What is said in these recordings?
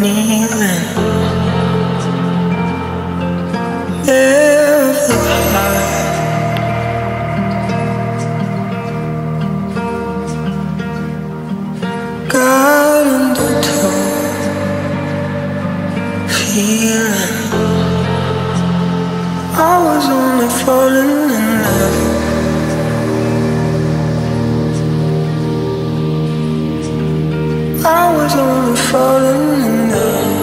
feeling. I was only falling in love. I was only falling in love.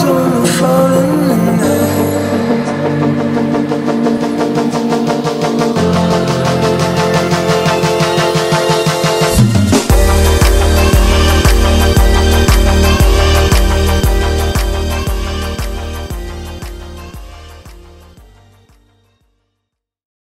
Angel.